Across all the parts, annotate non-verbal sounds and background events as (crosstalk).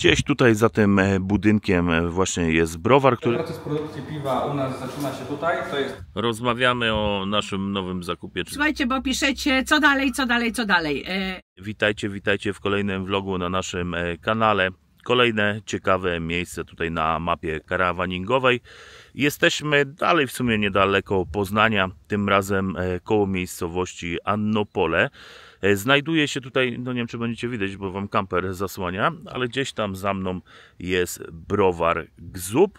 Gdzieś tutaj za tym e, budynkiem e, właśnie jest browar, który... Proces produkcji piwa u nas zaczyna się tutaj, to jest Rozmawiamy o naszym nowym zakupie. Słuchajcie, bo piszecie, co dalej, co dalej, co dalej. E, Witajcie, witajcie w kolejnym vlogu na naszym kanale. Kolejne ciekawe miejsce tutaj na mapie karawaningowej. Jesteśmy dalej w sumie niedaleko Poznania, tym razem koło miejscowości Annopole. E, Znajduje się tutaj, no nie wiem czy będziecie widać, bo wam kamper zasłania, ale gdzieś tam za mną jest browar Gzub.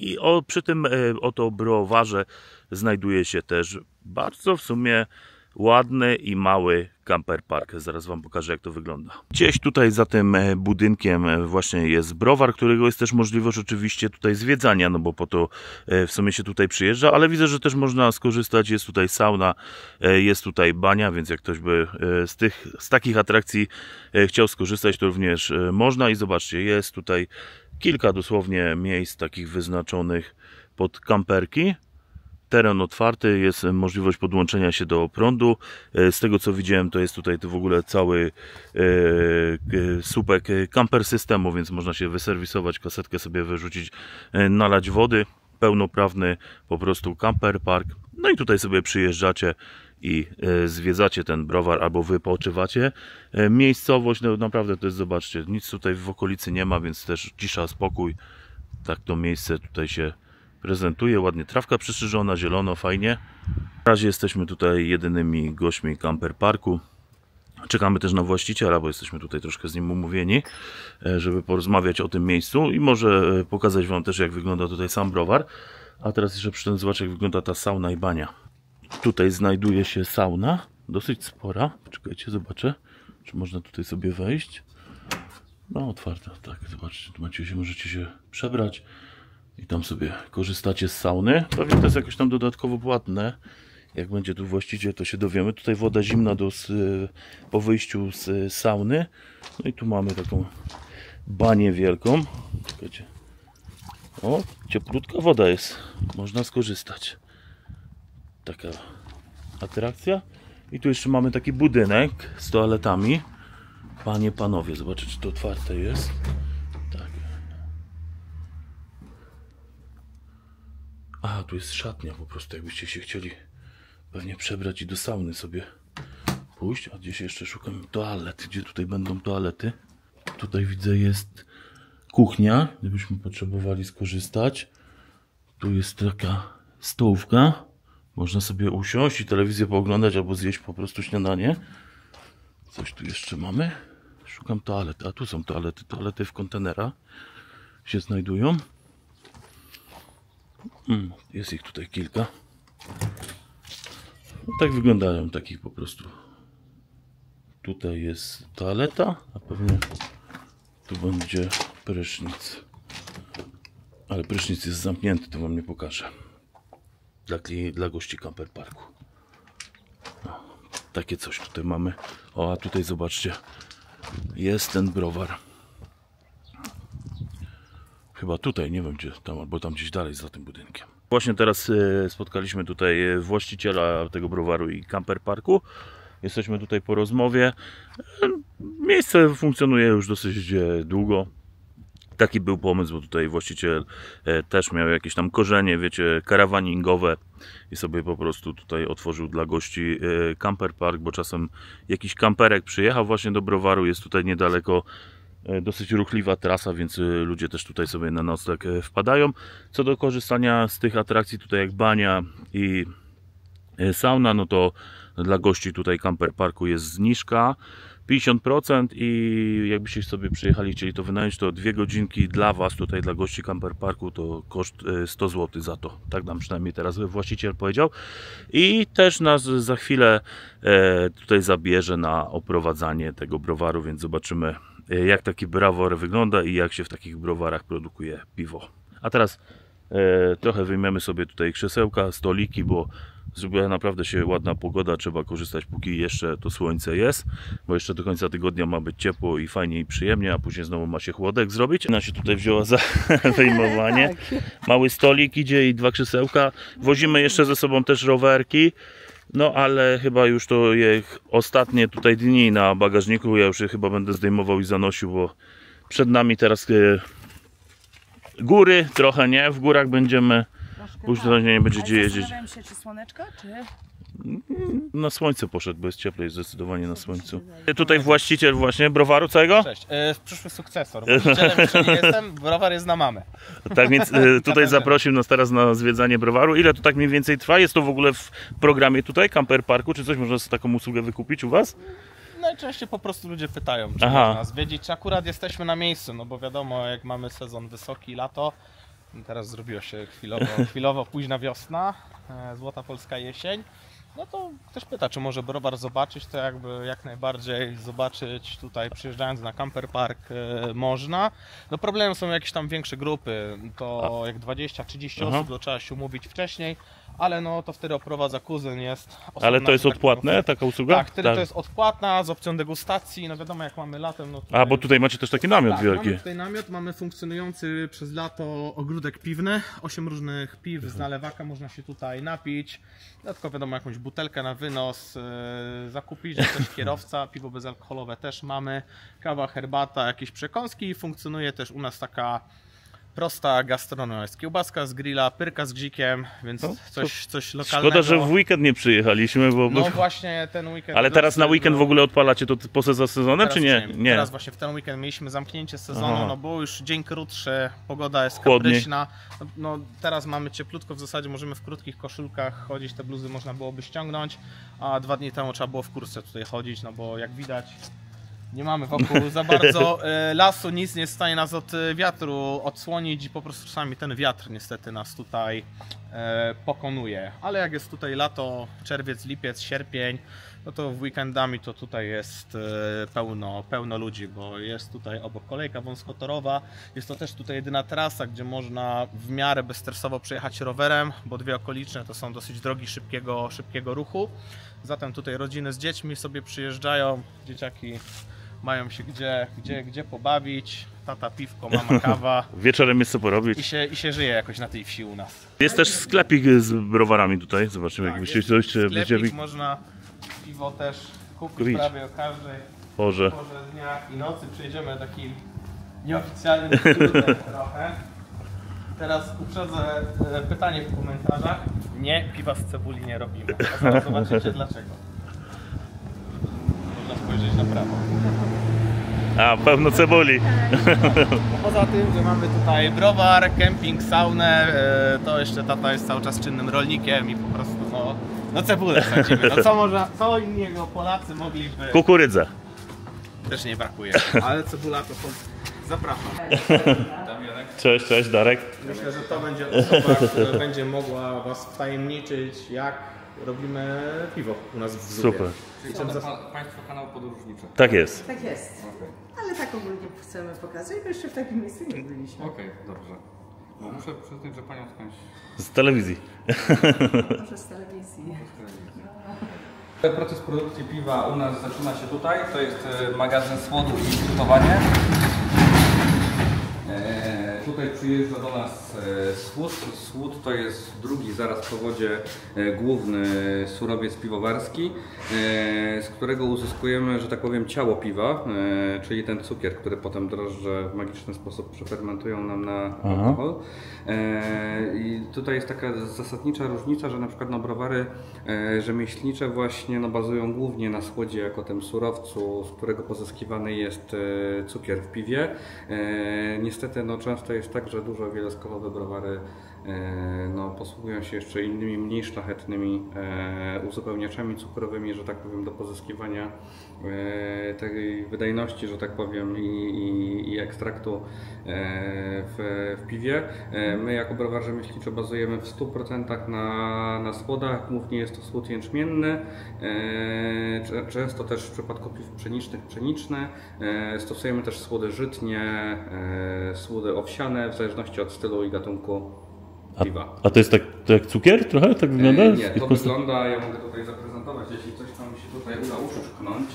I o, przy tym e, oto browarze znajduje się też bardzo w sumie ładny i mały camper park. Zaraz Wam pokażę, jak to wygląda. Gdzieś tutaj za tym e, budynkiem e, właśnie jest browar, którego jest też możliwość oczywiście tutaj zwiedzania, no bo po to e, w sumie się tutaj przyjeżdża, ale widzę, że też można skorzystać. Jest tutaj sauna, jest tutaj bania, więc jak ktoś by z, tych, z takich atrakcji chciał skorzystać, to również można. I zobaczcie, jest tutaj kilka dosłownie miejsc takich wyznaczonych pod kamperki teren otwarty, jest możliwość podłączenia się do prądu. E, Z tego co widziałem, to jest tutaj w ogóle cały e, słupek camper systemu, więc można się wyserwisować, kasetkę sobie wyrzucić, e, nalać wody. Pełnoprawny po prostu camper park. No i tutaj sobie przyjeżdżacie i zwiedzacie ten browar albo wypoczywacie. Miejscowość, no naprawdę to jest, zobaczcie, nic tutaj w okolicy nie ma, więc też cisza, spokój. Tak to miejsce tutaj się prezentuje, ładnie trawka przystrzyżona, zielono, fajnie. Na razie jesteśmy tutaj jedynymi gośćmi camper parku. Czekamy też na właściciela, bo jesteśmy tutaj troszkę z nim umówieni, e, żeby porozmawiać o tym miejscu i może e, pokazać Wam też, jak wygląda tutaj sam browar. A teraz jeszcze przyszedłem zobaczyć, jak wygląda ta sauna i bania. Tutaj znajduje się sauna, dosyć spora. Czekajcie, zobaczę, czy można tutaj sobie wejść. No, otwarta, tak, zobaczcie, tu macie się, możecie się przebrać i tam sobie korzystacie z sauny. Pewnie to jest jakoś tam dodatkowo płatne. Jak będzie tu właściciel, to się dowiemy. Tutaj woda zimna do, po wyjściu z sauny. No i tu mamy taką banię wielką. Czekajcie. O, cieplutka woda jest. Można skorzystać. Taka atrakcja. I tu jeszcze mamy taki budynek z toaletami. Panie, panowie, zobaczcie, czy to otwarte jest. Tak. A, tu jest szatnia po prostu, jakbyście się chcieli pewnie przebrać i do sauny sobie pójść. A gdzieś jeszcze szukam toalet, gdzie tutaj będą toalety. Tutaj widzę jest kuchnia, gdybyśmy potrzebowali skorzystać. Tu jest taka stołówka. Można sobie usiąść i telewizję pooglądać albo zjeść po prostu śniadanie. Coś tu jeszcze mamy. Szukam toalet. A tu są toalety. Toalety w kontenera się znajdują. Mm, jest ich tutaj kilka. No, tak wyglądają takich po prostu. Tutaj jest toaleta, a pewnie tu będzie prysznic. Ale prysznic jest zamknięty, to wam nie pokażę. Dla, dla gości camper parku. No, takie coś tutaj mamy. O, a tutaj zobaczcie. Jest ten browar. Chyba tutaj, nie wiem gdzie tam, albo tam gdzieś dalej za tym budynkiem. Właśnie teraz e, spotkaliśmy tutaj e, właściciela tego browaru i camper parku. Jesteśmy tutaj po rozmowie. E, Miejsce funkcjonuje już dosyć długo. Taki był pomysł, bo tutaj właściciel też miał jakieś tam korzenie, wiecie, karawaningowe i sobie po prostu tutaj otworzył dla gości camper park, bo czasem jakiś kamperek przyjechał właśnie do browaru, jest tutaj niedaleko dosyć ruchliwa trasa, więc e, ludzie też tutaj sobie na nocleg e, wpadają. Co do korzystania z tych atrakcji tutaj jak bania i e, sauna, no to dla gości tutaj camper parku jest zniżka 50% i jakbyście sobie przyjechali chcieli to wynająć, to dwie godzinki dla Was tutaj, dla gości camper parku to koszt e, 100 zł za to. Tak nam przynajmniej teraz właściciel powiedział. I też nas za chwilę e, tutaj zabierze na oprowadzanie tego browaru, więc zobaczymy e, jak taki browar wygląda i jak się w takich browarach produkuje piwo. A teraz e, trochę wyjmiemy sobie tutaj krzesełka, stoliki, bo zrobiła naprawdę się ładna pogoda, trzeba korzystać póki jeszcze to słońce jest, bo jeszcze do końca tygodnia ma być ciepło i fajnie i przyjemnie, a później znowu ma się chłodek zrobić. Ona się tutaj wzięła za (laughs) wyjmowanie. (laughs) Mały stolik idzie i dwa krzesełka. Wozimy jeszcze ze sobą też rowerki. No ale chyba już to je ostatnie tutaj dni na bagażniku. Ja już je chyba będę zdejmował i zanosił, bo Przed nami teraz e, góry, trochę nie, w górach będziemy. Później nie będziecie Ale jeździć. Zastanawiam się, czy słoneczko, czy... Na słońce poszedł, bo jest cieplej zdecydowanie na słońcu. Tutaj właściciel właśnie browaru całego? Cześć, e, przyszły sukcesor. Właścicielem jestem, browar jest na mamę. Tak więc e, (laughs) tutaj zaprosił nas teraz na zwiedzanie browaru. Ile to tak mniej więcej trwa? Jest to w ogóle w programie tutaj, Camper Parku, czy coś można z taką usługę wykupić u Was? Najczęściej po prostu ludzie pytają, czy Aha. można zwiedzić, czy akurat jesteśmy na miejscu, no bo wiadomo, jak mamy sezon wysoki, lato, teraz zrobiło się chwilowo, (laughs) chwilowo późna wiosna, e, złota polska jesień, no to ktoś pyta, czy może browar zobaczyć, to jakby jak najbardziej zobaczyć tutaj przyjeżdżając na camper park e, można. No problemem są jakieś tam większe grupy, to jak 20-30 Aha. osób, to trzeba się umówić wcześniej, ale no to wtedy oprowadza kuzyn, jest Ale to jest tak odpłatne, taka usługa? tak, wtedy to jest odpłatna z opcją degustacji. No wiadomo, jak mamy latem. No tutaj... A, bo tutaj macie też taki namiot tak, wielki. Mamy tutaj namiot, mamy funkcjonujący przez lato ogródek piwny. Osiem różnych piw z nalewaka można się tutaj napić. Dodatkowo wiadomo, jakąś butelkę na wynos yy, zakupić, że też (laughs) kierowca. Piwo bezalkoholowe też mamy. Kawa, herbata, jakieś przekąski. Funkcjonuje też u nas taka prosta gastronomia. Jest kiełbaska z grilla, pyrka z gzikiem, więc No, coś, coś lokalnego. Szkoda, że w weekend nie przyjechaliśmy, bo... No właśnie ten weekend. Ale teraz na weekend w ogóle odpalacie to poza sezonem, teraz czy nie? właśnie- Nie. Teraz właśnie w ten weekend mieliśmy zamknięcie sezonu, Aha. no bo już dzień krótszy, pogoda jest Chłodniej. kapryśna. No, no teraz mamy cieplutko, w zasadzie możemy w krótkich koszulkach chodzić, te bluzy można byłoby ściągnąć, a dwa dni temu trzeba było w kurce tutaj chodzić, no bo jak widać nie mamy wokół za bardzo (laughs) e, lasu, nic nie jest w stanie nas od e, wiatru odsłonić i po prostu czasami ten wiatr niestety nas tutaj e, pokonuje. Ale jak jest tutaj lato, czerwiec, lipiec, sierpień, no to w weekendami to tutaj jest pełno, pełno ludzi, bo jest tutaj obok kolejka wąskotorowa. Jest to też tutaj jedyna trasa, gdzie można w miarę bezstresowo przejechać rowerem, bo dwie okoliczne to są dosyć drogi szybkiego, szybkiego ruchu. Zatem tutaj rodziny z dziećmi sobie przyjeżdżają, dzieciaki mają się gdzie, gdzie, gdzie pobawić. Tata piwko, mama (laughs) kawa Wieczorem jest co i porobić. się, i się żyje jakoś na tej wsi u nas. Jest też sklepik z browarami tutaj. Zobaczymy, jak byście jest coś sklepik, można piwo też kupić Kupić. prawie o każdej Boże. porze dnia i nocy. Przejdziemy takim nieoficjalnym (laughs) trochę. Teraz uprzedzę e, pytanie w komentarzach. Nie, piwa z cebuli nie robimy. A zobaczycie (laughs) dlaczego. Można spojrzeć na prawo. A, pełno cebuli. No poza tym, że mamy tutaj browar, kemping, saunę, e, to jeszcze tata jest cały czas czynnym rolnikiem i po prostu no, no cebulę sadzimy. No co (laughs) można, co innego Polacy mogliby, Kukurydza. też nie brakuje. (laughs) Ale cebula to pod... zapraszam. Cześć, cześć, Darek. Myślę, że to będzie osoba, która będzie mogła Was wtajemniczyć, jak robimy piwo u nas w Zubie. Super. Czyli Państwo kanał podróżniczy. Tak jest. Tak jest. Ale tak ogólnie chcemy pokazać, bo jeszcze w takim miejscu nie byliśmy. Okej, dobrze. No, muszę przyznać, że Panią skądś Z telewizji. Może z telewizji. Proces produkcji piwa u nas zaczyna się tutaj. To jest e, magazyn słodów i filtrowanie. Tutaj przyjeżdża do nas e, słód. Słód to jest drugi zaraz po wodzie e, główny surowiec piwowarski, e, z którego uzyskujemy, że tak powiem, ciało piwa, czyli ten cukier, który potem drożdże w magiczny sposób przefermentują nam na alkohol. E, I tutaj jest taka zasadnicza różnica, że na przykład no, browary rzemieślnicze właśnie no, bazują głównie na słodzie jako tym surowcu, z którego pozyskiwany jest cukier w piwie. Niestety no, często jest tak, że dużo wieloskalowe browary e, no, posługują się jeszcze innymi mniej szlachetnymi e, uzupełniaczami cukrowymi, że tak powiem, do pozyskiwania tej wydajności, że tak powiem, i, i, i ekstraktu e, w, w piwie. E, My jako browar rzemieślniczy bazujemy w 100% na, na słodach, głównie jest to słód jęczmienny, e, często też w przypadku piw pszenicznych pszeniczne. E, Stosujemy też słody żytnie, e, słody owsiane, w zależności od stylu i gatunku piwa. A to jest tak, to jak cukier trochę? Tak wygląda? E, Nie, to wygląda, ja mogę tutaj zaprezentować, jeśli coś tam mi się tutaj uda uszczknąć.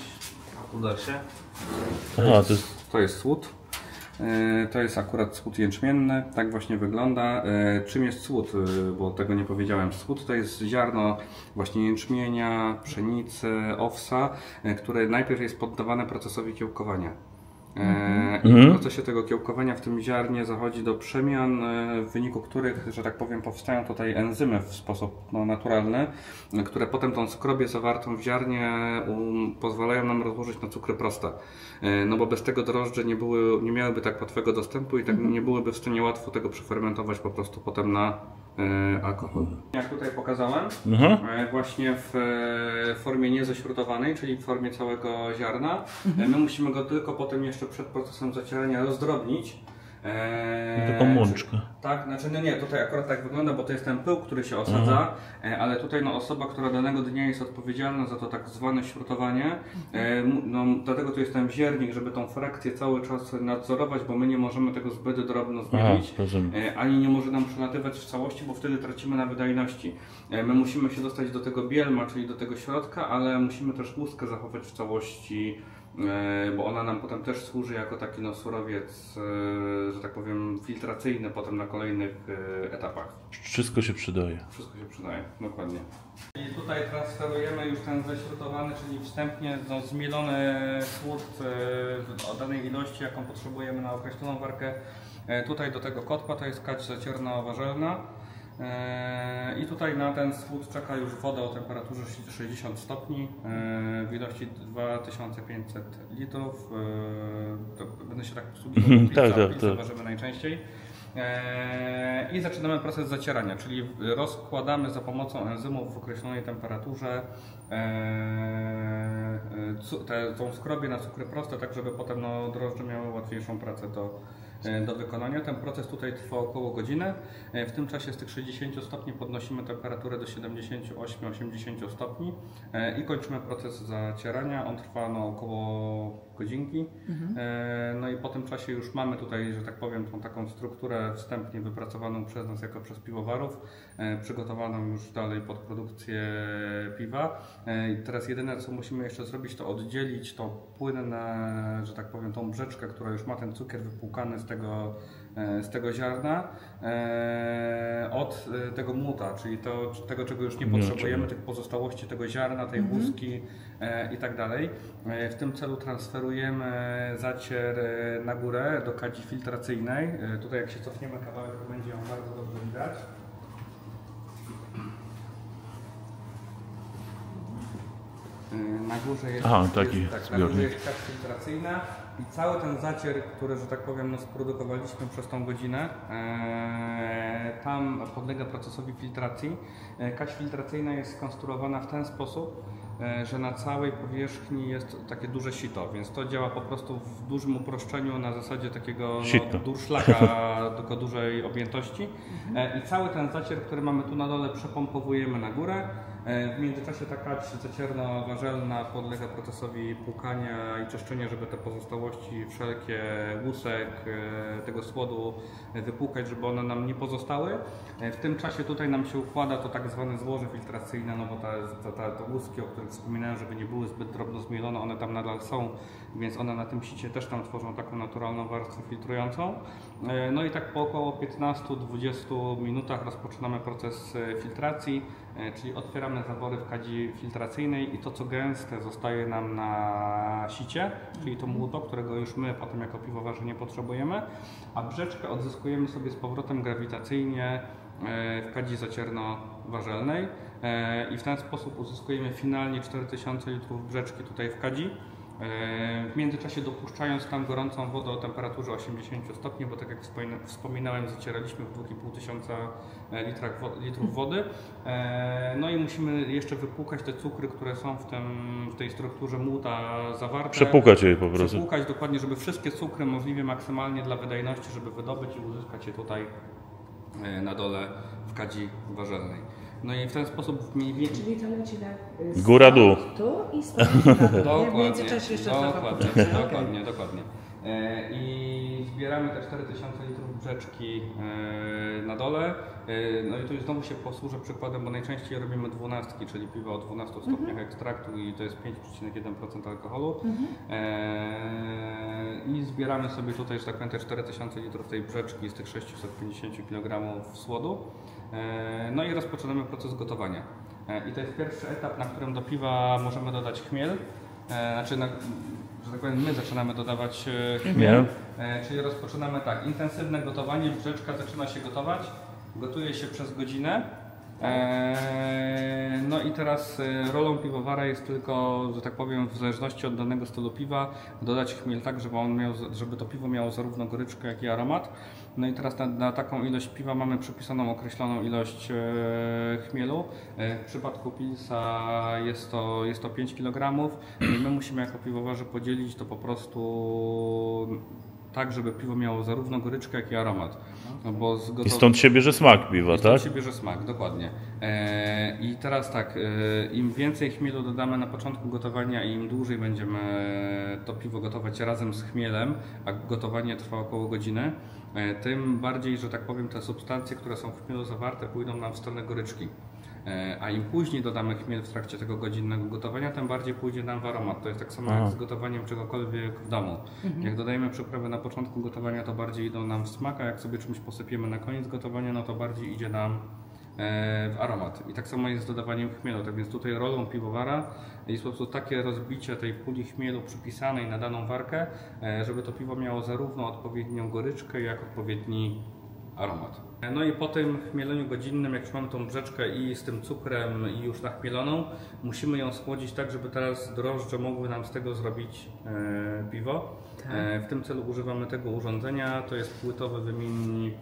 Uda się. Aha, to jest... To jest słód. E, To jest akurat słód jęczmienny, tak właśnie wygląda. E, Czym jest słód? E, Bo tego nie powiedziałem. Słód to jest ziarno właśnie jęczmienia, pszenicy, owsa, które najpierw jest poddawane procesowi kiełkowania. E, I w procesie tego kiełkowania w tym ziarnie zachodzi do przemian, e, w wyniku których, że tak powiem, powstają tutaj enzymy w sposób no, naturalny, które potem tą skrobię zawartą w ziarnie um, pozwalają nam rozłożyć na cukry proste. E, No bo bez tego drożdże nie, były, nie miałyby tak łatwego dostępu i tak nie byłyby w stanie łatwo tego przefermentować po prostu potem na e, alkohol. Jak tutaj pokazałem, e, właśnie w formie nieześrutowanej, czyli w formie całego ziarna. My musimy go tylko potem jeszcze przed procesem zacierania rozdrobnić. E, Taką mączkę. tak, znaczy no nie, tutaj akurat tak wygląda, bo to jest ten pył, który się osadza, e, ale tutaj no, osoba, która danego dnia jest odpowiedzialna za to tak zwane śrutowanie, e, no, dlatego tu jest ten wziernik, żeby tą frakcję cały czas nadzorować, bo my nie możemy tego zbyt drobno zmienić. rozumiem. E, ani nie może nam przelatywać w całości, bo wtedy tracimy na wydajności. E, My musimy się dostać do tego bielma, czyli do tego środka, ale musimy też łuskę zachować w całości, bo ona nam potem też służy jako taki no, surowiec, e, że tak powiem, filtracyjny potem na kolejnych e, etapach. Wszystko się przydaje. Wszystko się przydaje, dokładnie. I tutaj transferujemy już ten ześrutowany, czyli wstępnie no, zmielony słód e, o danej ilości, jaką potrzebujemy na określoną warkę. E, tutaj do tego kotła to jest kać zacierna warzelna. E, I tutaj na ten słód czeka już woda o temperaturze 60 stopni e, w ilości 2500 litrów. E, Będę się tak posługiwał, bo Tak, tak, tak. najczęściej. E, I zaczynamy proces zacierania, czyli rozkładamy za pomocą enzymów w określonej temperaturze e, tą skrobię na cukry proste, tak żeby potem no, drożdże miały łatwiejszą pracę do, e, do wykonania. Ten proces tutaj trwa około godziny. E, W tym czasie z tych 60 stopni podnosimy temperaturę do 78-80 stopni e, i kończymy proces zacierania. On trwa no, około godzinki. E, No i po tym czasie już mamy tutaj, że tak powiem, tą taką strukturę wstępnie wypracowaną przez nas jako przez piwowarów, e, przygotowaną już dalej pod produkcję piwa. E, I teraz jedyne co musimy jeszcze zrobić to oddzielić to płynne, że tak powiem, tą brzeczkę, która już ma ten cukier wypłukany z tego, e, z tego ziarna e, od e, tego muta, czyli to, tego czego już nie potrzebujemy, tych pozostałości tego ziarna, tej łuski e, i tak dalej. W tym celu transferujemy zacier na górę do kadzi filtracyjnej. Tutaj jak się cofniemy kawałek, to będzie ją bardzo dobrze widać. Na górze jest, Aha, taki jest, tak, na górze jest kadź filtracyjna i cały ten zacier, który, że tak powiem, no, sprodukowaliśmy przez tą godzinę, e, tam podlega procesowi filtracji. E, kadź filtracyjna jest skonstruowana w ten sposób, e, że na całej powierzchni jest takie duże sito, więc to działa po prostu w dużym uproszczeniu na zasadzie takiego no, durszlaka, (laughs) tylko dużej objętości. E, I cały ten zacier, który mamy tu na dole, przepompowujemy na górę. E, W międzyczasie ta kać zacierno-warzelna podlega procesowi płukania i czyszczenia, żeby te pozostałości wszelkie łusek e, tego słodu wypłukać, żeby one nam nie pozostały. E, W tym czasie tutaj nam się układa to tak zwane złoże filtracyjne, no bo te, te, te łuski, o których wspominałem, żeby nie były zbyt drobno zmielone, one tam nadal są, więc one na tym sicie też tam tworzą taką naturalną warstwę filtrującą. E, No i tak po około 15-20 minutach rozpoczynamy proces e, filtracji, e, czyli otwieramy zawory w kadzi filtracyjnej i to co gęste zostaje nam na sicie, czyli to młoto, którego już my potem jako piwowarze nie potrzebujemy, a brzeczkę odzyskujemy sobie z powrotem grawitacyjnie w kadzi zacierno-warzelnej i w ten sposób uzyskujemy finalnie 4000 litrów brzeczki tutaj w kadzi. W międzyczasie dopuszczając tam gorącą wodę o temperaturze 80 stopni, bo tak jak wspomina- wspominałem, zacieraliśmy w 2,5 tysiąca e, litrach litrów wody. E, No i musimy jeszcze wypłukać te cukry, które są w, tym, w tej strukturze młuta zawarte. Przepłukać jej po prostu. Przepłukać dokładnie, żeby wszystkie cukry możliwie maksymalnie dla wydajności, żeby wydobyć i uzyskać je tutaj e, na dole w kadzi warzelnej. No i w ten sposób mniej więcej... Czyli to leci na y, Góra, dół. Tu i stąd. na dół, nie? W Dokładnie, międzyczasie jeszcze dokładnie, poczekać. dokładnie, dokładnie. E, I zbieramy te 4000 litrów brzeczki e, na dole. E, No i tu znowu się posłużę przykładem, bo najczęściej robimy dwunastki, czyli piwo o 12 stopniach ekstraktu i to jest 5,1% alkoholu. E, I zbieramy sobie tutaj, że tak powiem, te 4000 litrów tej brzeczki z tych 650 kg słodu. E, No i rozpoczynamy proces gotowania. E, I to jest pierwszy etap, na którym do piwa możemy dodać chmiel. E, Znaczy, na, że tak powiem, my zaczynamy dodawać chmiel. Czyli rozpoczynamy tak, intensywne gotowanie, brzeczka zaczyna się gotować, gotuje się przez godzinę. E, no i teraz e, rolą piwowara jest tylko, że tak powiem, w zależności od danego stylu piwa, dodać chmiel tak, żeby, on miał, żeby to piwo miało zarówno goryczkę, jak i aromat. No i teraz na, na taką ilość piwa mamy przypisaną określoną ilość e, chmielu. E, w przypadku pilsa jest to, jest to 5 kg. I my musimy jako piwowarze podzielić to po prostu tak, żeby piwo miało zarówno goryczkę, jak i aromat. No bo z I gotow- stąd się bierze smak piwa, i stąd tak? się bierze smak, dokładnie. E, I teraz tak, e, im więcej chmielu dodamy na początku gotowania i im dłużej będziemy to piwo gotować razem z chmielem, a gotowanie trwa około godziny, e, tym bardziej, że tak powiem, te substancje, które są w chmielu zawarte, pójdą nam w stronę goryczki. E, A im później dodamy chmiel w trakcie tego godzinnego gotowania, tym bardziej pójdzie nam w aromat. To jest tak samo Aha. jak z gotowaniem czegokolwiek w domu. Jak dodajemy przyprawy na początku gotowania, to bardziej idą nam w smak, a jak sobie czymś posypiemy na koniec gotowania, no to bardziej idzie nam e, w aromat. I tak samo jest z dodawaniem chmielu. Tak więc tutaj rolą piwowara jest po prostu takie rozbicie tej puli chmielu przypisanej na daną warkę, e, żeby to piwo miało zarówno odpowiednią goryczkę, jak odpowiedni aromat. No i po tym chmieleniu godzinnym, jak już mamy tą brzeczkę i z tym cukrem i już nachmieloną, musimy ją schłodzić tak, żeby teraz drożdże mogły nam z tego zrobić e, piwo. E, w tym celu używamy tego urządzenia, to jest płytowy wymiennik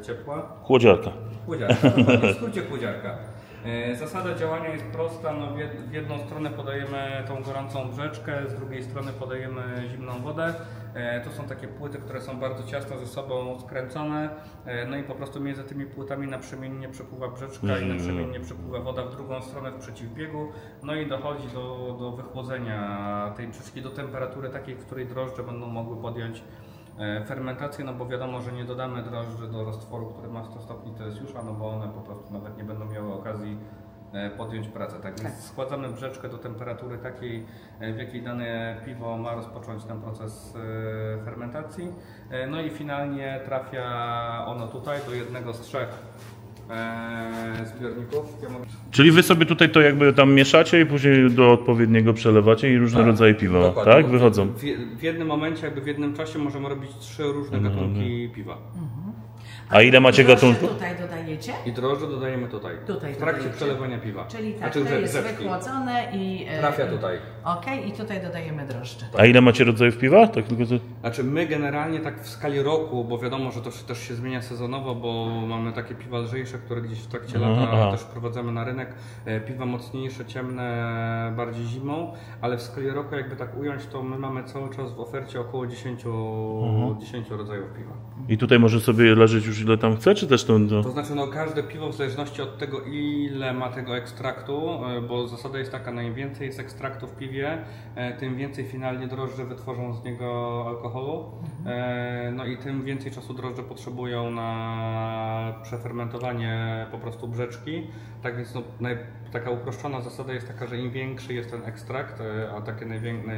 e, ciepła. Chłodziarka. Chłodziarka, dokładnie, w skrócie chłodziarka. E, Zasada działania jest prosta, no w jed- w jedną stronę podajemy tą gorącą brzeczkę, z drugiej strony podajemy zimną wodę. E, To są takie płyty, które są bardzo ciasno ze sobą skręcone, e, no i po prostu między tymi płytami naprzemiennie przepływa brzeczka i naprzemiennie przepływa woda w drugą stronę w przeciwbiegu, no i dochodzi do, do wychłodzenia tej brzeczki do temperatury takiej, w której drożdże będą mogły podjąć fermentację, no bo wiadomo, że nie dodamy drożdży do roztworu, który ma 100 stopni Celsjusza, no bo one po prostu nawet nie będą miały okazji e, podjąć pracę. Tak więc składamy brzeczkę do temperatury takiej, e, w jakiej dane piwo ma rozpocząć ten proces e, fermentacji. E, No i finalnie trafia ono tutaj do jednego z trzech e, zbiorników. Ja mam- Czyli wy sobie tutaj to jakby tam mieszacie i później do odpowiedniego przelewacie i różne Tak, rodzaje piwa, dokładnie. tak? Wychodzą. W, w jednym momencie, jakby w jednym czasie możemy robić trzy różne gatunki piwa. A ile macie gatunków? tutaj dodajecie? I drożdże dodajemy tutaj. Tutaj w trakcie dodajecie. przelewania piwa. Czyli tak, Znaczy, to jest rzeczki. wychłodzone i... e, Trafia tutaj. Okej, i tutaj dodajemy drożdże. A ile macie rodzajów piwa? Tak tylko to... Znaczy my generalnie tak w skali roku, bo wiadomo, że to się też się zmienia sezonowo, bo mamy takie piwa lżejsze, które gdzieś w trakcie Aha, lata aha. też wprowadzamy na rynek. E, Piwa mocniejsze, ciemne, bardziej zimą, ale w skali roku jakby tak ująć, to my mamy cały czas w ofercie około 10, Mhm. 10 rodzajów piwa. I tutaj może sobie leżeć już ile tam chce, czy też to... to... To znaczy, no każde piwo w zależności od tego, ile ma tego ekstraktu, e, bo zasada jest taka, no im więcej jest ekstraktu w piwie, e, tym więcej finalnie drożdże wytworzą z niego alkoholu, e, no i tym więcej czasu drożdże potrzebują na przefermentowanie po prostu brzeczki. Tak więc no, naj, taka uproszczona zasada jest taka, że im większy jest ten ekstrakt, a takie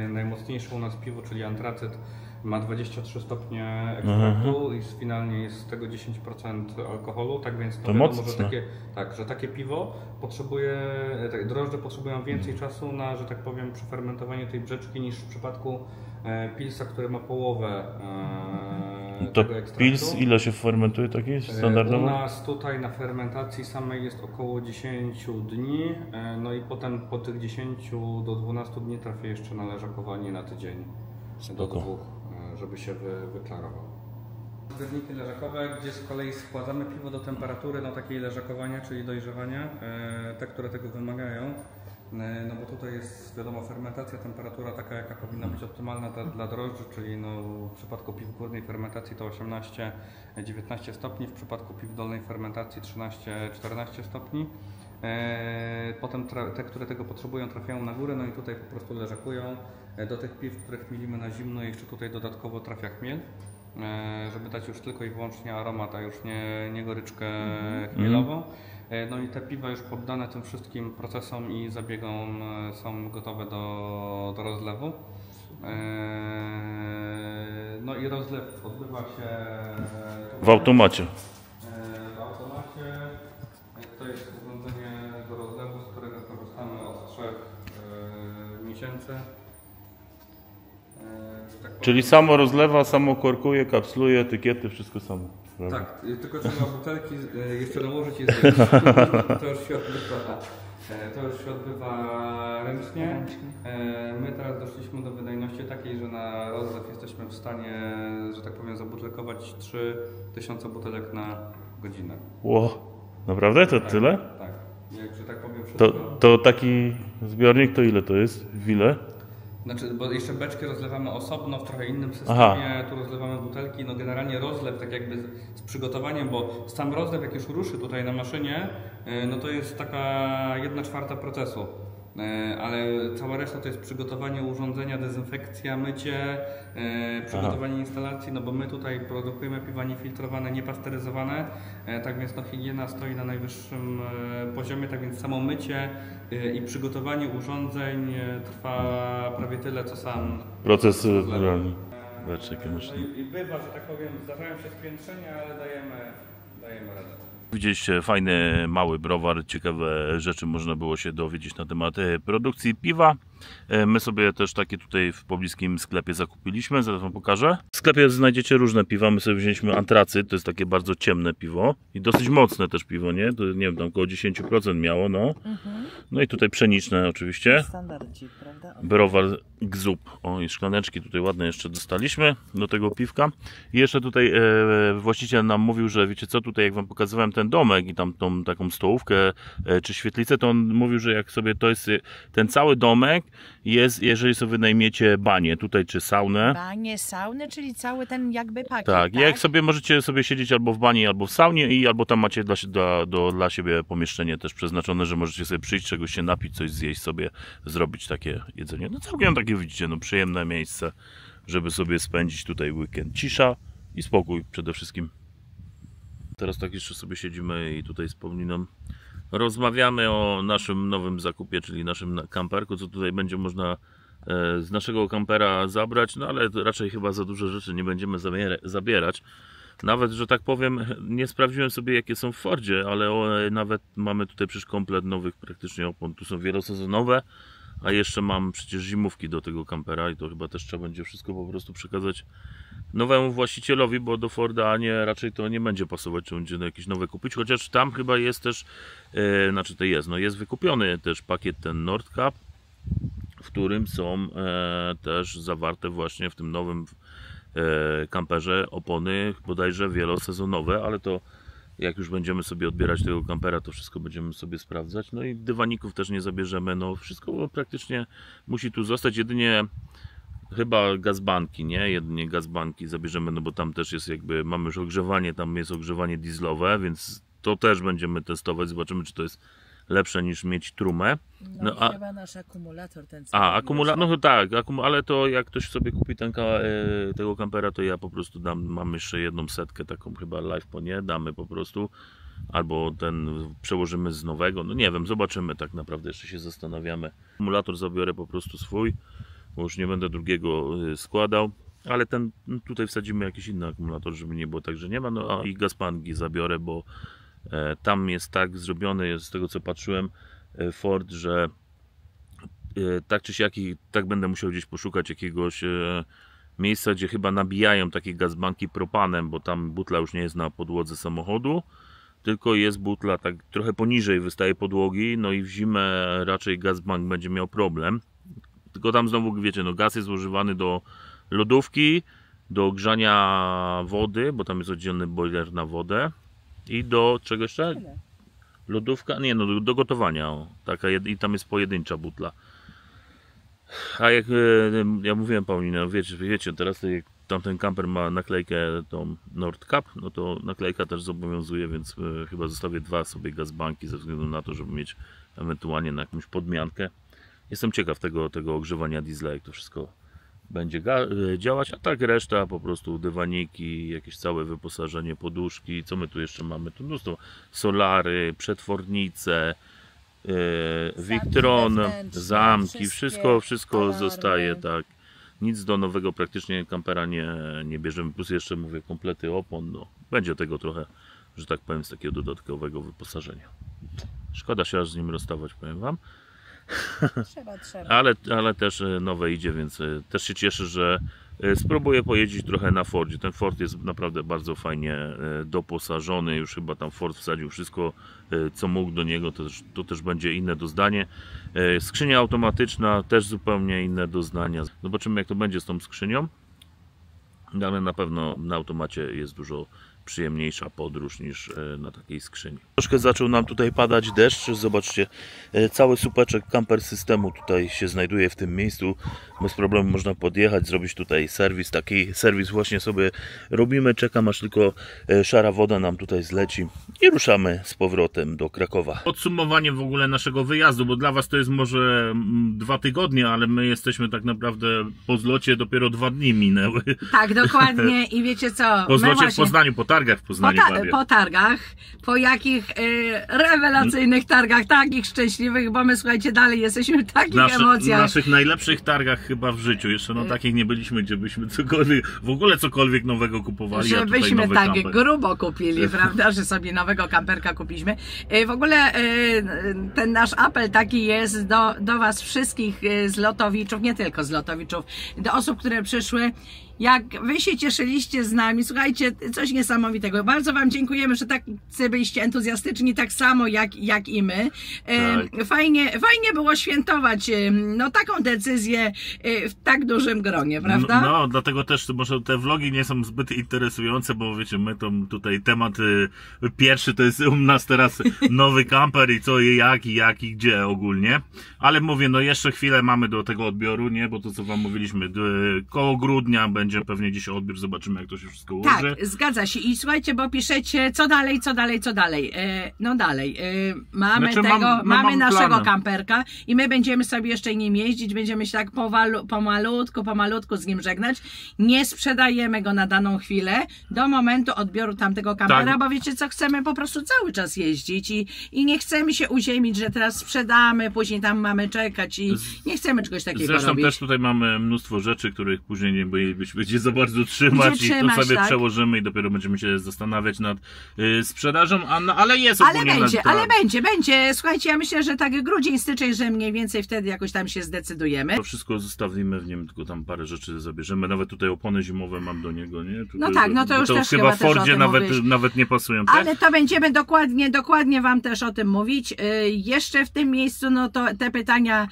najmocniejsze u nas piwo, czyli antracyt, ma 23 stopnie ekstraktu i finalnie jest z tego 10% alkoholu, tak więc to, To wiadomo, że takie, tak, że takie piwo potrzebuje, te drożdże potrzebują więcej Mhm. czasu na, że tak powiem, przefermentowanie tej brzeczki niż w przypadku e, pilsa, który ma połowę e, To tego ekstraktu. pils ile się fermentuje taki E, U standardowo? nas tutaj na fermentacji samej jest około 10 dni, e, no i potem po tych 10 do 12 dni trafia jeszcze na leżakowanie na tydzień do Spoko. dwóch, e, żeby się wy, wyklarował. Zbiorniki leżakowe, gdzie z kolei składamy piwo do temperatury no takiej leżakowania, czyli dojrzewania, e, te, które tego wymagają. E, No bo tutaj jest wiadomo fermentacja, temperatura taka jaka powinna być optymalna dla, dla drożdży, czyli no w przypadku piw górnej fermentacji to 18-19 stopni, w przypadku piw dolnej fermentacji 13-14 stopni. E, Potem te, które tego potrzebują trafiają na górę, no i tutaj po prostu leżakują. E, Do tych piw, które chmielimy na zimno jeszcze tutaj dodatkowo trafia chmiel żeby dać już tylko i wyłącznie aromat, a już nie, nie goryczkę chmielową. E, No i te piwa już poddane tym wszystkim procesom i zabiegom e, są gotowe do, do rozlewu. E, No i rozlew odbywa się W automacie. e, w automacie. E, To jest urządzenie do rozlewu, z którego korzystamy od trzech e, miesięcy. E, Czyli samo rozlewa, samo korkuje, kapsluje, etykiety, wszystko samo. Tak, y, tylko trzeba butelki y, jeszcze nałożyć i zdjąć. To już się odbywa, e, to już się odbywa ręcznie. E, My teraz doszliśmy do wydajności takiej, że na rozlew jesteśmy w stanie, że tak powiem, zabutelkować 3000 butelek na godzinę. Ło, naprawdę? To tyle? Tak, jak, że tak powiem wszystko. To, to taki zbiornik to ile to jest? W ile? Znaczy, bo jeszcze beczki rozlewamy osobno, w trochę innym systemie, Aha. tu rozlewamy butelki, no generalnie rozlew tak jakby z- z przygotowaniem, bo sam rozlew jak już ruszy tutaj na maszynie, e, no to jest taka jedna czwarta procesu. E, Ale cała reszta to jest przygotowanie urządzenia, dezynfekcja, mycie, e, przygotowanie instalacji, no bo my tutaj produkujemy piwa niefiltrowane, niepasteryzowane, e, tak więc no higiena stoi na najwyższym poziomie, tak więc samo mycie i przygotowanie urządzeń trwa prawie tyle, co sam Proces naturalny. No i bywa, że tak powiem, zdarzają się spiętrzenia, ale dajemy, dajemy radę. Widzieliście fajny, mały browar, ciekawe rzeczy można było się dowiedzieć na temat e, produkcji piwa. E, My sobie też takie tutaj w pobliskim sklepie zakupiliśmy, zaraz wam pokażę. W sklepie znajdziecie różne piwa, my sobie wzięliśmy antracy, to jest takie bardzo ciemne piwo i dosyć mocne też piwo, nie? To nie wiem, tam około 10% miało, no. No i tutaj pszeniczne oczywiście. Standardzik, prawda? browar Gzub. O, i szklaneczki tutaj ładne jeszcze dostaliśmy do tego piwka. I jeszcze tutaj e, właściciel nam mówił, że wiecie co, tutaj jak wam pokazywałem ten domek i tam tą taką stołówkę e, czy świetlicę, to on mówił, że jak sobie to jest, e, ten cały domek jest, jeżeli sobie wynajmiecie banie tutaj czy saunę, Banie, sauny, czyli cały ten jakby pakiet. tak, jak sobie możecie sobie siedzieć albo w bani, albo w saunie i albo tam macie dla, dla, do, dla siebie pomieszczenie też przeznaczone, że możecie sobie przyjść, czegoś się napić, coś zjeść sobie, zrobić takie jedzenie. No całkiem takie widzicie, no przyjemne miejsce, żeby sobie spędzić tutaj weekend. Cisza i spokój przede wszystkim. Teraz tak jeszcze sobie siedzimy i tutaj Pauliną rozmawiamy o naszym nowym zakupie, czyli naszym na- kamperku, co tutaj będzie można e, z naszego kampera zabrać, no ale raczej chyba za dużo rzeczy nie będziemy zabiera- zabierać. Nawet, że tak powiem, nie sprawdziłem sobie jakie są w Fordzie, ale nawet mamy tutaj przecież komplet nowych praktycznie opon. Tu są wielosezonowe, a jeszcze mam przecież zimówki do tego kampera i to chyba też trzeba będzie wszystko po prostu przekazać nowemu właścicielowi, bo do Forda nie, raczej to nie będzie pasować, czy będzie jakieś nowe kupić, chociaż tam chyba jest też, e, znaczy to jest, no jest wykupiony też pakiet ten Nordcap, w którym są e, też zawarte właśnie w tym nowym e, kamperze opony bodajże wielosezonowe, ale to jak już będziemy sobie odbierać tego kampera, to wszystko będziemy sobie sprawdzać. No i dywaników też nie zabierzemy, no wszystko praktycznie musi tu zostać, jedynie chyba gazbanki, nie? Jedynie gazbanki zabierzemy, no bo tam też jest jakby, mamy już ogrzewanie, tam jest ogrzewanie dieslowe, więc to też będziemy testować, zobaczymy czy to jest lepsze niż mieć trumę. No, No, a- chyba nasz akumulator ten A, akumulator, no tak, akum ale to jak ktoś sobie kupi ten, e, tego kampera, to ja po prostu dam, mam jeszcze jedną setkę taką chyba live po nie, damy po prostu, albo ten przełożymy z nowego, no nie wiem, zobaczymy tak naprawdę, jeszcze się zastanawiamy. Akumulator zabiorę po prostu swój, bo już nie będę drugiego e, składał, ale ten no tutaj wsadzimy jakiś inny akumulator, żeby nie było tak, że nie ma, no a i gazpangi zabiorę, bo tam jest tak zrobiony, z tego co patrzyłem, e, Ford, że e, tak czy siak tak będę musiał gdzieś poszukać jakiegoś e, miejsca, gdzie chyba nabijają takie gazbanki propanem, bo tam butla już nie jest na podłodze samochodu, tylko jest butla tak trochę poniżej wystaje podłogi, no i w zimę raczej gazbank będzie miał problem. Tylko tam znowu wiecie, no gaz jest używany do lodówki, do grzania wody, bo tam jest oddzielny boiler na wodę i do czego jeszcze? Lodówka? Nie, no do, gotowania. O, taka jed... I tam jest pojedyncza butla. A jak e, ja mówiłem Paulina, wiecie, wiecie teraz jak tamten kamper ma naklejkę tą Nordcap, no to naklejka też zobowiązuje, więc e, chyba zostawię dwa sobie gazbanki ze względu na to, żeby mieć ewentualnie na jakąś podmiankę. Jestem ciekaw tego, tego ogrzewania diesla, jak to wszystko będzie e, działać, a tak reszta po prostu dywaniki, jakieś całe wyposażenie, poduszki, co my tu jeszcze mamy? Tu mnóstwo solary, przetwornice, e, Victron, wewnętrzne, zamki, wszystko, wszystko alarmy. zostaje, tak. Nic do nowego praktycznie kampera nie, nie bierzemy, plus jeszcze mówię komplety opon, no będzie tego trochę, że tak powiem, z takiego dodatkowego wyposażenia. Szkoda się aż z nim rozstawać, powiem Wam. Trzeba, trzeba. Ale, ale też e, nowe idzie, więc e, też się cieszę, że e, spróbuję pojeździć trochę na Fordzie. Ten Ford jest naprawdę bardzo fajnie doposażony. Już chyba tam Ford wsadził wszystko, co mógł do niego. To też, to też będzie inne doznanie. Skrzynia automatyczna też zupełnie inne doznania. Zobaczymy, jak to będzie z tą skrzynią. Ale na pewno na automacie jest dużo przyjemniejsza podróż niż e, na takiej skrzyni. Troszkę zaczął nam tutaj padać deszcz. Zobaczcie, e, cały supeczek camper systemu tutaj się znajduje w tym miejscu. Bez problemu można podjechać, zrobić tutaj serwis. Taki serwis właśnie sobie robimy. Czekam aż tylko e, szara woda nam tutaj zleci i ruszamy z powrotem do Krakowa. Podsumowanie w ogóle naszego wyjazdu, bo dla Was to jest może dwa tygodnie, ale my jesteśmy tak naprawdę po zlocie dopiero dwa dni minęły. Tak, dokładnie. (laughs) I wiecie co? Po zlocie w właśnie- Poznaniu, po targach w po, Poznaniu ta, prawie. po targach, po jakich e, rewelacyjnych targach, takich szczęśliwych, bo my słuchajcie, dalej jesteśmy w takich Nasze, emocjach. naszych najlepszych targach chyba w życiu. Jeszcze Y- no takich nie byliśmy, gdzie byśmy cokolwiek, w ogóle cokolwiek nowego kupowali. Żebyśmy tak kamper. grubo kupili, (laughs) prawda, że sobie nowego kamperka kupiliśmy. E, W ogóle e, ten nasz apel taki jest do, do Was wszystkich e, z lotowiczów, nie tylko z lotowiczów, do osób, które przyszły. Jak Wy się cieszyliście z nami, słuchajcie, coś niesamowitego. Bardzo Wam dziękujemy, że tak byliście entuzjastyczni, tak samo jak, jak i my. E, Tak. Fajnie, fajnie było świętować e, no, taką decyzję e, w tak dużym gronie, prawda? No, no, dlatego też może te vlogi nie są zbyt interesujące, bo wiecie, my to tutaj temat pierwszy to jest u nas teraz (laughs) nowy kamper i co, i jak, i jak, i gdzie ogólnie. Ale mówię, no jeszcze chwilę mamy do tego odbioru, nie? Bo to co wam mówiliśmy, koło grudnia będzie pewnie gdzieś odbiór, zobaczymy jak to się wszystko ułoży. Tak, zgadza się. I słuchajcie, bo piszecie, co dalej, co dalej, co dalej. E, no dalej. E, mamy Znaczy, tego, mam- no, mamy mam naszego plany. kamperka i my będziemy sobie jeszcze nim jeździć, będziemy się tak powalu, pomalutku, pomalutku z nim żegnać. Nie sprzedajemy go na daną chwilę do momentu odbioru tamtego kampera, Tak. bo wiecie co, chcemy po prostu cały czas jeździć i, i nie chcemy się uziemić, że teraz sprzedamy, później tam mamy czekać i nie chcemy czegoś takiego Zresztą robić. też tutaj mamy mnóstwo rzeczy, których później nie bylibyśmy gdzie za bardzo trzymać i trzymać, sobie tak. przełożymy i dopiero będziemy się zastanawiać nad y, sprzedażą, a, no, ale jest Ale ogólnie będzie, na, ale będzie, będzie. Słuchajcie, ja myślę, że tak grudzień, styczeń, że mniej więcej wtedy jakoś tam się zdecydujemy. To wszystko zostawimy w nim, tylko tam parę rzeczy zabierzemy. Nawet tutaj opony zimowe mam do niego, nie? Tutaj, No tak, no to już też chyba chyba w też o Fordzie tym nawet, mówiłeś. nawet nie pasują te. Ale to będziemy dokładnie, dokładnie Wam też o tym mówić. Y, Jeszcze w tym miejscu, no to te pytania,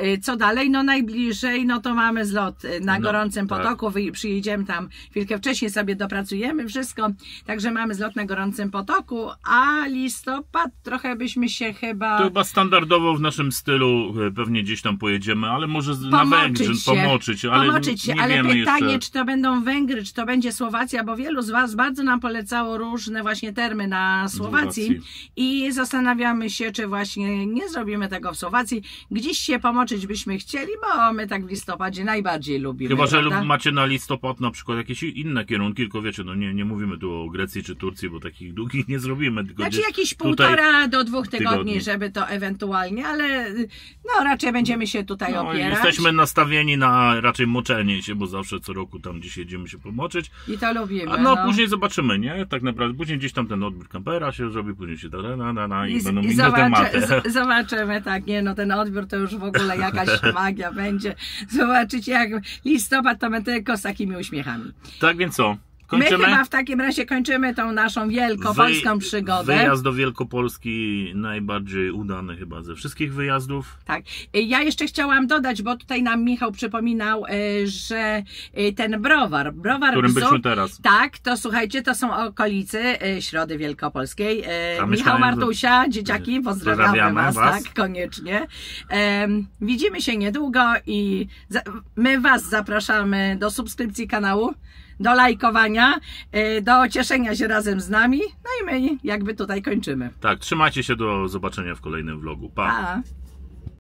y, y, co dalej? No najbliżej, no to mamy zlot y, na No, gorącym tak. potoku. Przyjedziemy tam chwilkę wcześniej, sobie dopracujemy wszystko. Także mamy zlot na gorącym potoku, a listopad trochę byśmy się chyba. To chyba standardowo w naszym stylu e, pewnie gdzieś tam pojedziemy, ale może z- na Pomoczyć Węgrzyn się. pomoczyć, ale Pomoczyć się, nie ale wiemy pytanie, jeszcze. czy to będą Węgry, czy to będzie Słowacja, bo wielu z Was bardzo nam polecało różne właśnie termy na Słowacji, Słowacji. i zastanawiamy się, czy właśnie nie zrobimy tego w Słowacji. Gdzieś się pomoczyć byśmy chcieli, bo my tak w listopadzie najbardziej lubimy. Chyba, że prawda? lub macie na listopad na przykład jakieś inne kierunki, tylko wiecie, no nie, nie mówimy tu o Grecji czy Turcji, bo takich długich nie zrobimy, tylko Znaczy jakieś półtora do dwóch tygodni, tygodni. żeby to ewentualnie, ale no raczej będziemy się tutaj No, opierać. jesteśmy nastawieni na raczej moczenie się, bo zawsze co roku tam gdzieś jedziemy się pomoczyć. I to lubimy. A no, później zobaczymy, nie? Tak naprawdę. Później gdzieś tam ten odbiór kampera się zrobi, później się da, na, na, na, i, z- będą inne zobaczy- tematy. Zobaczymy, tak, nie, no ten odbiór to już w ogóle jakaś (laughs) magia będzie. Zobaczycie, jak listopad to my tylko z takimi uśmiechami. Tak więc co? My chyba w takim razie kończymy tą naszą wielkopolską Wy- przygodę. Wyjazd do Wielkopolski najbardziej udany chyba ze wszystkich wyjazdów. Tak. Ja jeszcze chciałam dodać, bo tutaj nam Michał przypominał, e, że e, ten browar, browar którym Bzu, byliśmy teraz. Tak, to słuchajcie, to są okolice Środy Wielkopolskiej. Tam Michał Martusia, dzieciaki, pozdrawiamy, Pozdrawiamy was, was. tak, koniecznie. Widzimy się niedługo i my was zapraszamy do subskrypcji kanału, do lajkowania, e, do cieszenia się razem z nami, no i my jakby tutaj kończymy. Tak, trzymajcie się do zobaczenia w kolejnym vlogu. Pa! Pa!